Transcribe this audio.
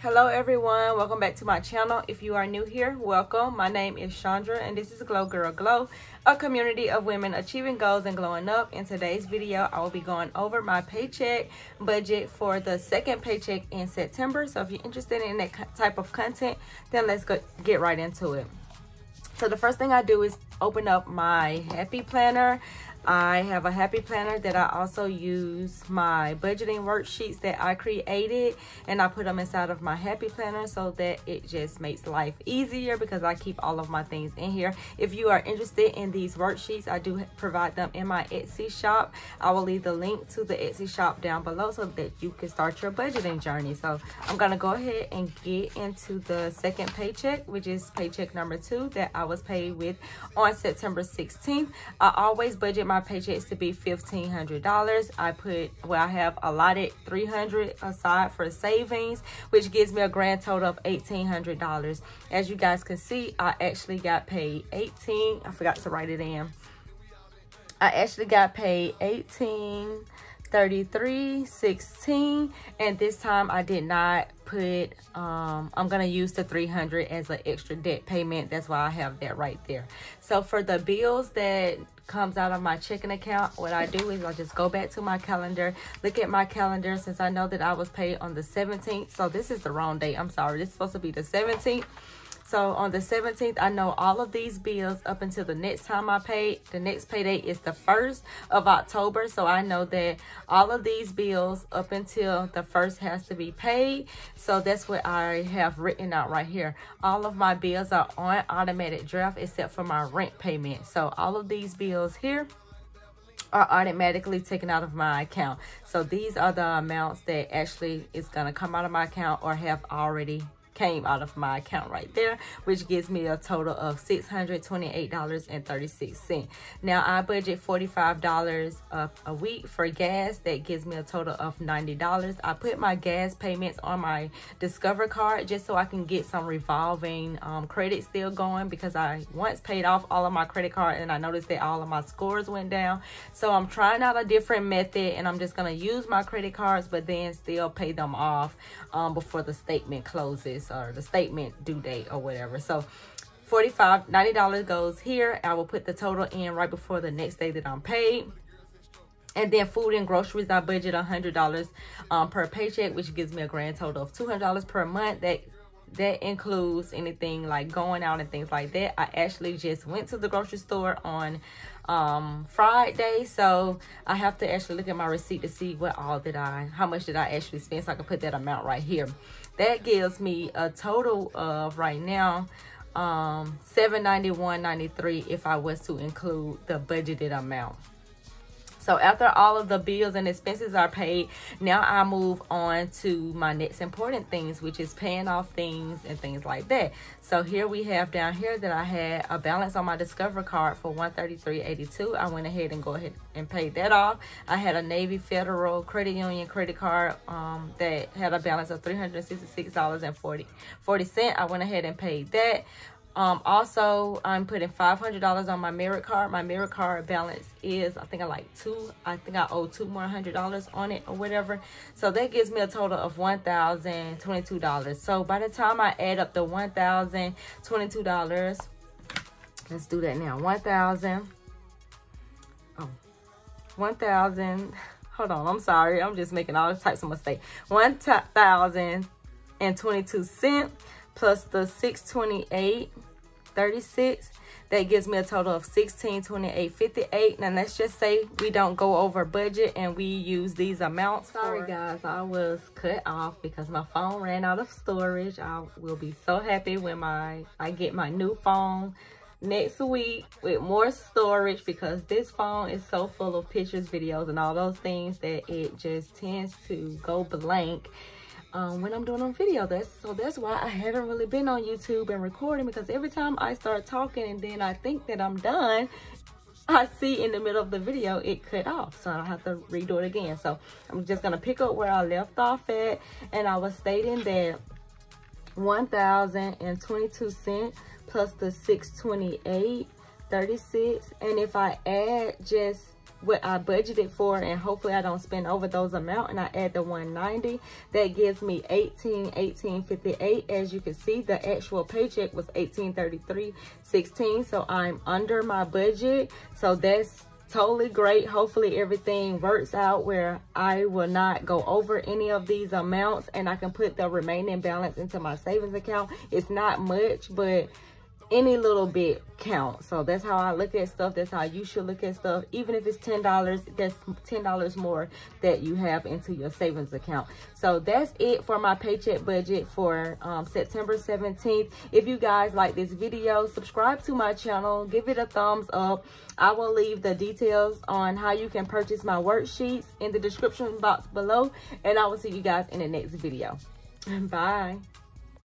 Hello everyone, welcome back to my channel. If you are new here, welcome. My name is Chandra and this is Glo Girl Glo, a community of women achieving goals and glowing up. In today's video, I will be going over my paycheck budget for the second paycheck in September. So if you're interested in that type of content, then let's go get right into it. So the first thing I do is open up my happy planner. I have a happy planner that I also use my budgeting worksheets that I created and I put them inside of my happy planner so that it just makes life easier because I keep all of my things in here. If you are interested in these worksheets, I do provide them in my Etsy shop. I will leave the link to the Etsy shop down below so that you can start your budgeting journey. So I'm going to go ahead and get into the second paycheck, which is paycheck number two that I was paid with on September 16th. I always budget my my paychecks to be $1,500. I put, well, I have allotted 300 aside for savings, which gives me a grand total of $1,800. As you guys can see, I actually got paid 18. I forgot to write it in. I actually got paid 18 33 16 and this time i did not put um i'm gonna use the 300 as an extra debt payment. That's why i have that right there. So for the bills that comes out of my checking account what i do is i just go back to my calendar look at my calendar since i know that i was paid on the 17th so this is the wrong date. I'm sorry. This is supposed to be the 17th so on the 17th, I know all of these bills up until the next time I pay. The next payday is the 1st of October. So I know that all of these bills up until the 1st has to be paid. So that's what I have written out right here. All of my bills are on automatic draft except for my rent payment. So all of these bills here are automatically taken out of my account. So these are the amounts that actually is going to come out of my account or have already came out of my account right there, which gives me a total of $628.36. Now, I budget $45 a, a week for gas. That gives me a total of $90. I put my gas payments on my Discover card just so I can get some revolving um, credit still going because I once paid off all of my credit card and I noticed that all of my scores went down. So I'm trying out a different method and I'm just going to use my credit cards but then still pay them off um, before the statement closes or the statement due date or whatever. So 45 $90 goes here. I will put the total in right before the next day that I'm paid. And then food and groceries, I budget $100 um, per paycheck, which gives me a grand total of $200 per month. That that includes anything like going out and things like that. I actually just went to the grocery store on um Friday, so I have to actually look at my receipt to see what all did I, how much did I actually spend, so I can put that amount right here. That gives me a total of right now um 791.93 if I was to include the budgeted amount. So after all of the bills and expenses are paid, now I move on to my next important things, which is paying off things and things like that. So here we have down here that I had a balance on my Discover card for 133.82. I went ahead and go ahead and paid that off. I had a Navy Federal Credit Union credit card um, that had a balance of $366.40. 40 I went ahead and paid that. Um, also, I'm putting $500 on my merit card. My merit card balance is, I think I like two, I think I owe two more hundred dollars on it or whatever. So that gives me a total of $1,022. So by the time I add up the $1,022, let's do that now. 1000 oh, 1000 hold on, I'm sorry. I'm just making all types of mistakes. 1022 cents plus the 628 36 that gives me a total of 16 28 58 now let's just say we don't go over budget and we use these amounts sorry guys. I was cut off because my phone ran out of storage. I will be so happy when my i get my new phone next week with more storage because this phone is so full of pictures videos and all those things that it just tends to go blank um, when I'm doing on video. That's so that's why I haven't really been on YouTube and recording because every time I start talking and then I think that I'm done, I see in the middle of the video it cut off. So I have to redo it again. So I'm just gonna pick up where I left off at and I was stating that 1,022 cent plus the 628 36 and if I add just what I uh, budgeted for and hopefully I don't spend over those amount and I add the 190 that gives me 18 1858 as you can see the actual paycheck was 1833 16 so I'm under my budget. So that's totally great. Hopefully everything works out where I will not go over any of these amounts and I can put the remaining balance into my savings account. It's not much but any little bit counts. So that's how I look at stuff. That's how you should look at stuff. Even if it's $10, that's $10 more that you have into your savings account. So that's it for my paycheck budget for um, September 17th. If you guys like this video, subscribe to my channel. Give it a thumbs up. I will leave the details on how you can purchase my worksheets in the description box below. And I will see you guys in the next video. Bye.